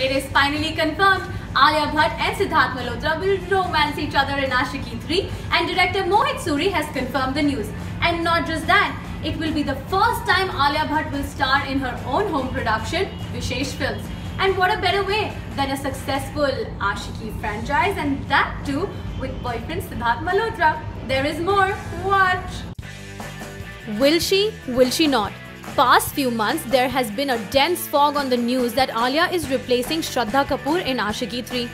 It is finally confirmed Alia Bhatt and Sidharth Malhotra will romance each other in Aashiqui 3 and director Mohit Suri has confirmed the news. And not just that, it will be the first time Alia Bhatt will star in her own home production, Vishesh Films. And what a better way than a successful Aashiqui franchise and that too with boyfriend Sidharth Malhotra. There is more. Watch. Will she? Will she not? Past few months, there has been a dense fog on the news that Alia is replacing Shraddha Kapoor in Aashiqui 3.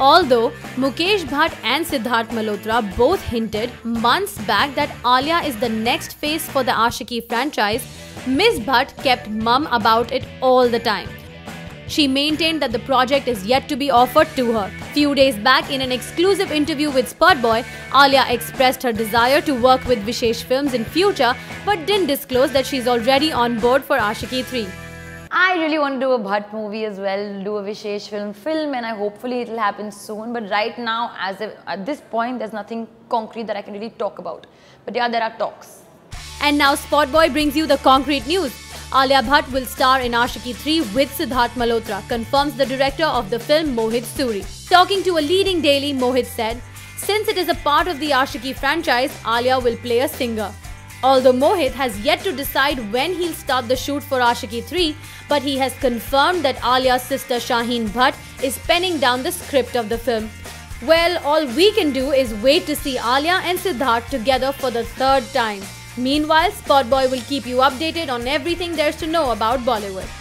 Although Mukesh Bhatt and Sidharth Malhotra both hinted months back that Alia is the next face for the Aashiqui franchise, Ms. Bhatt kept mum about it all the time. She maintained that the project is yet to be offered to her. Few days back, in an exclusive interview with Spotboy, Alia expressed her desire to work with Vishesh Films in future, but didn't disclose that she's already on board for Aashiqui 3. I really want to do a Bhatt movie as well, do a Vishesh film film and I hopefully it'll happen soon. But right now, as of, at this point, there's nothing concrete that I can really talk about. But yeah, there are talks. And now Spotboy brings you the concrete news. Alia Bhatt will star in Aashiqui 3 with Sidharth Malhotra, confirms the director of the film Mohit Suri. Talking to a leading daily, Mohit said, Since it is a part of the Aashiqui franchise, Alia will play a singer. Although Mohit has yet to decide when he'll start the shoot for Aashiqui 3, but he has confirmed that Alia's sister Shaheen Bhatt is penning down the script of the film. Well, all we can do is wait to see Alia and Sidharth together for the third time. Meanwhile, Spotboy will keep you updated on everything there's to know about Bollywood.